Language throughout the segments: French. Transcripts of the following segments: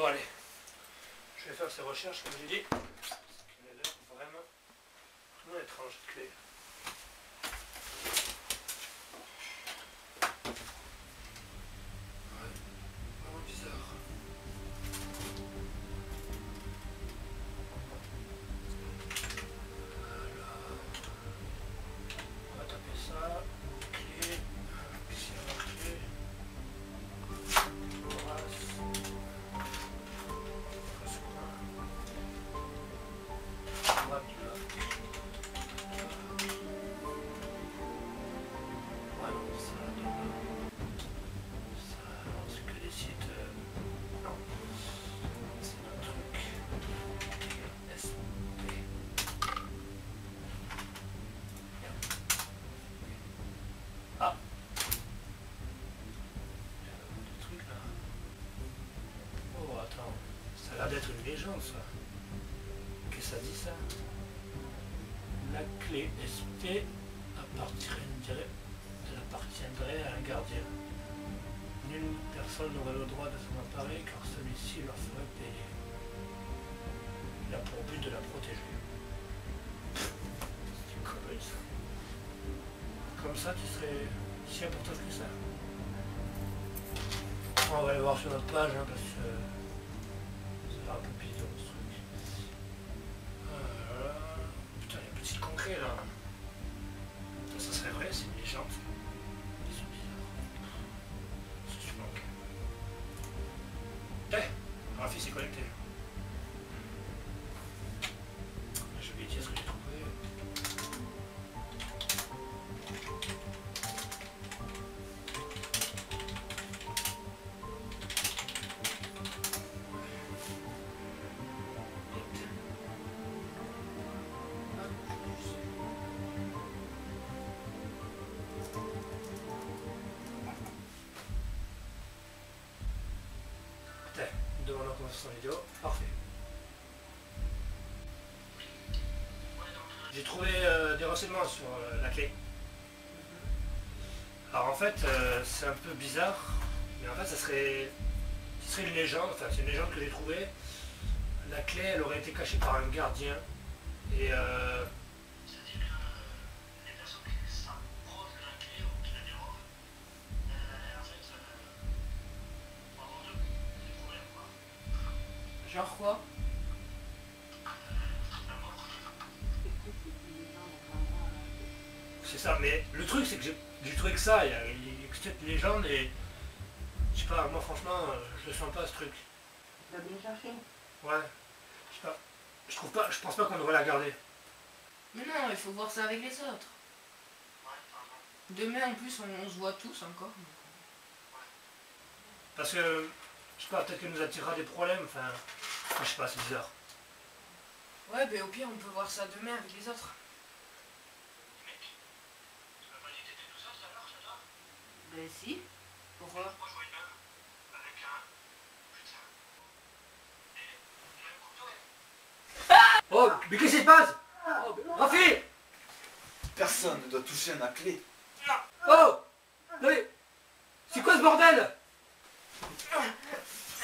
Bon allez, je vais faire ces recherches comme j'ai dit. Parce qu'elle a l'air vraiment, vraiment étrange cette clé. Clé SP appartiendrait, appartiendrait à un gardien. Nulle personne n'aurait le droit de s'en emparer car celui-ci leur ferait payer. Il a pour but de la protéger. C'est connerie ça. Comme ça tu serais si important que ça. On va aller voir sur notre page hein, parce que un petit concret là. Devant la conversation vidéo, parfait. J'ai trouvé euh, des renseignements sur euh, la clé. Alors en fait, euh, c'est un peu bizarre, mais en fait, ça serait, ce serait une légende, enfin c'est une légende que j'ai trouvée. La clé, elle aurait été cachée par un gardien. Et Genre quoi? C'est ça, mais le truc c'est que j'ai trouvé que ça, il y a, il y a que cette légende et je sais pas, moi franchement, euh, je le sens pas ce truc. Tu bien chercher Ouais, je sais pas, je trouve pas, je pense pas qu'on devrait la garder. Mais non, il faut voir ça avec les autres. Ouais, pardon. Demain en plus, on, on se voit tous encore. Parce que, je sais pas, peut-être qu'elle nous attirera des problèmes, enfin, je sais pas, c'est bizarre. Ouais, mais au pire, on peut voir ça demain avec les autres. Mec, tu pas tout Ben si. Pourquoi? Moi, je vois une meuf avec un. Putain. Et il a un couteau. Oh, mais qu'est-ce qui se passe? Oh, Rafi Personne ne doit toucher à ma clé. Oh Non mais, c'est quoi ce bordel?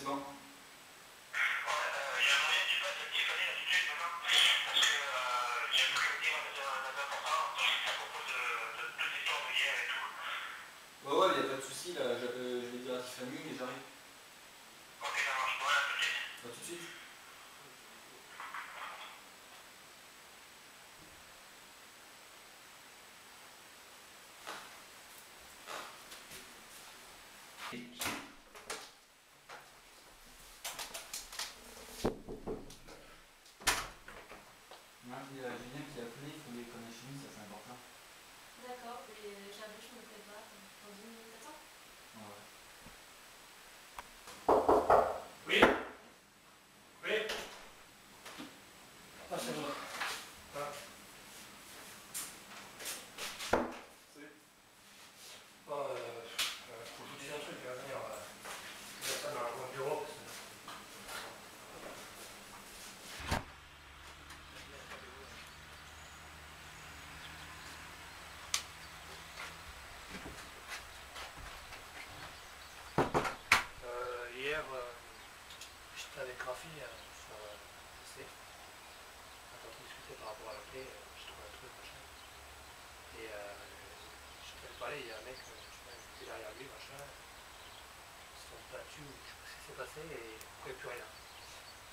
et tout. Ouais, ouais, y a pas de soucis, là, je, euh, je vais dire à Tiffany et j'arrive. Ok, ça marche. Voilà, tout de suite. À tout de suite y a Julien qui a appelé, il faut les connaître chez nous, ça c'est important. et avec la bouche, on ne fait pas. Dans 10 minutes, attends. Oui Oui Ah, c'est bon. Ah. Salut. Bon, euh, euh, faut que je vous dise un truc, à venir. Euh, je vais ça dans mon bureau. parce que- Euh, hier, euh, j'étais avec Rafi euh, sur euh, le PC. On discuter par rapport à la clé, euh, j'ai trouvé un truc, machin. Et euh, je te parler, il y a un mec, euh, je sais pas, derrière lui, machin. Ils se sont battus, je sais pas ce qui s'est passé, et il ne plus rien.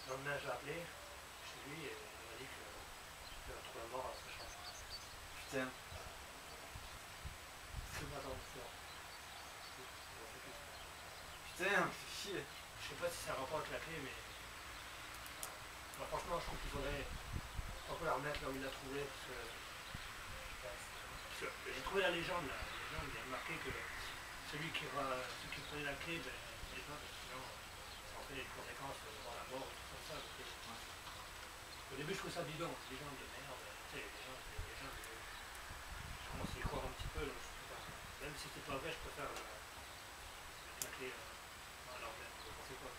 Le lendemain, j'ai appelé chez lui et il m'a dit qu'il avait trouvé un mort à sa chambre. Putain. C'est moi dans le fond. Il m'a fait plus. Putain, chier. Je sais pas si c'est un rapport avec la clé, mais. euh, alors, franchement, je trouve qu'il faudrait un peu la remettre là où il l'a trouvé, parce que. que J'ai trouvé la légende, là. La légende, il a marqué que celui qui, celui qui prenait la clé, ben, c'est pas, parce que sinon, ça en fait des conséquences euh, dans la mort, tout comme ça. donc, euh, Au début, je trouvais ça bidon, légende de merde. Tu sais, les gens, les euh, je commence à y croire un petit peu, donc je préfère, même si c'est pas vrai, je préfère euh, la clé euh, c'est quoi